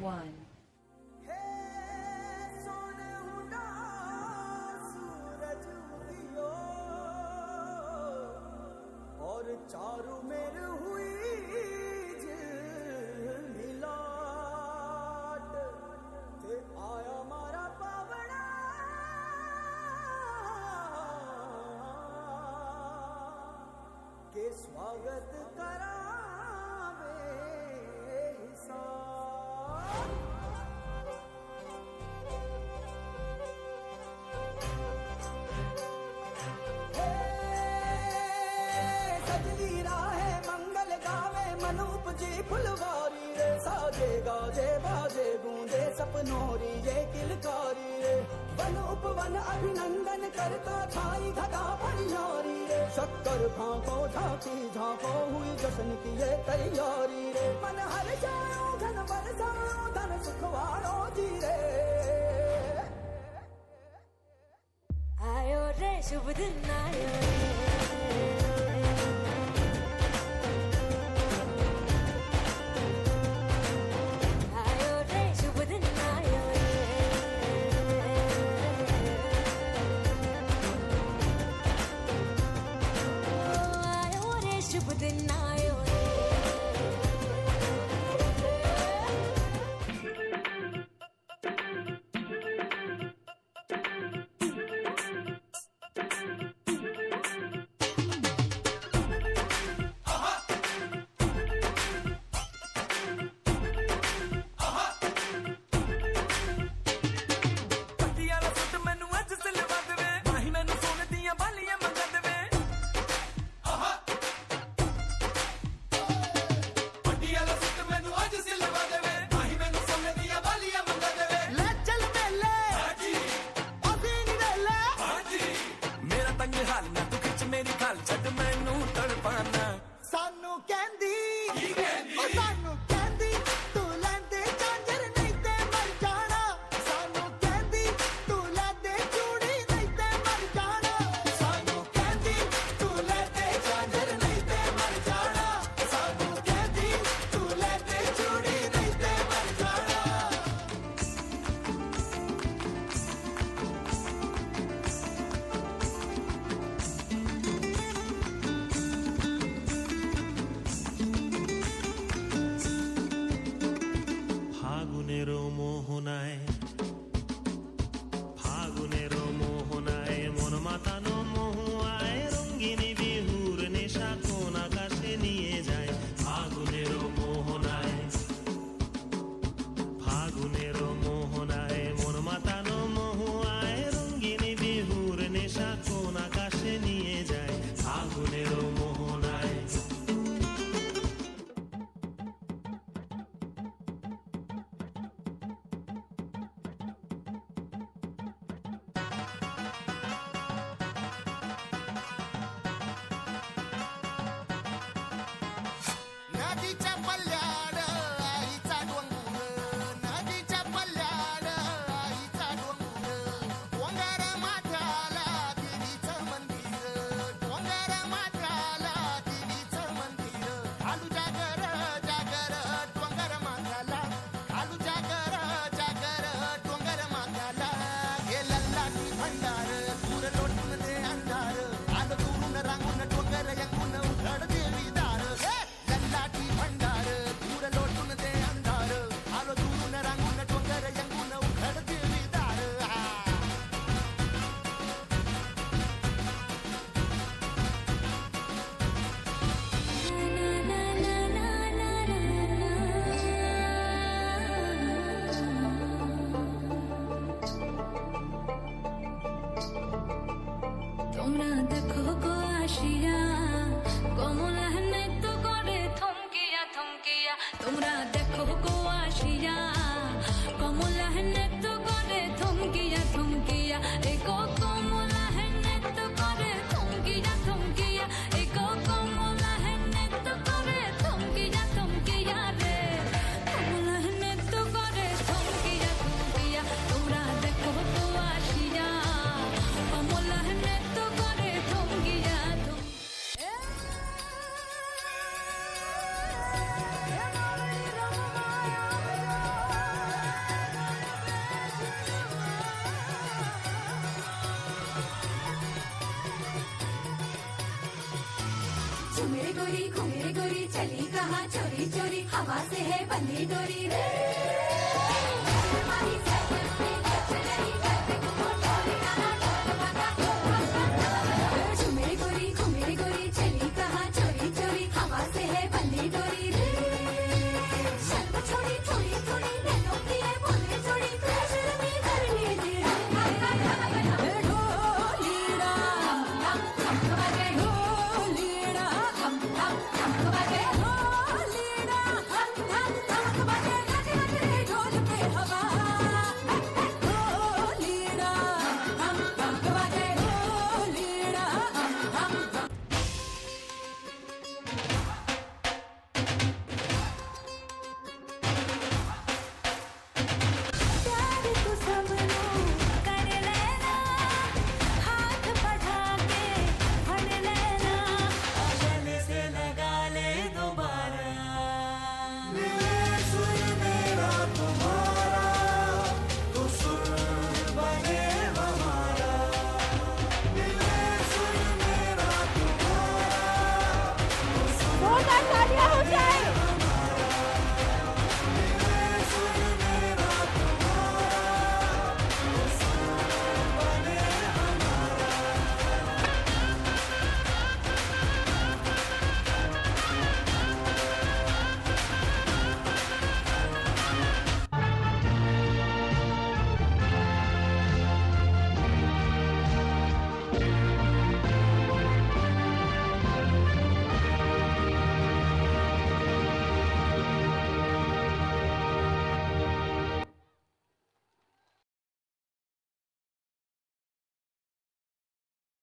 one. Charu मेर हुई मिलाट ते आया मारा पावड़ा के स्वागत कर सजली राहे मंगल गावे, मनुप जी, फुलवारी रे, साजे गाजे, बाजे, गूंजे, सपनोरी ये किलकारी रे। वन अभिनंदन करता छाई घटा रे। शक्कर भाको हुई जश्न की ये तैयारी रे। मन हर जाओ, धन बरसाओ, धन सुखवारो जी रे। आयो रे, शुभ दिन आयो रे। তোমরা দেখো আসিয়া। কমলা নৃত্য করে থমকিয়া থমকিয়া। তোমরা झुमरे गोरी घुमरी गोरी चली कहा? चोरी चोरी हवा से है बंदी डोरी रे।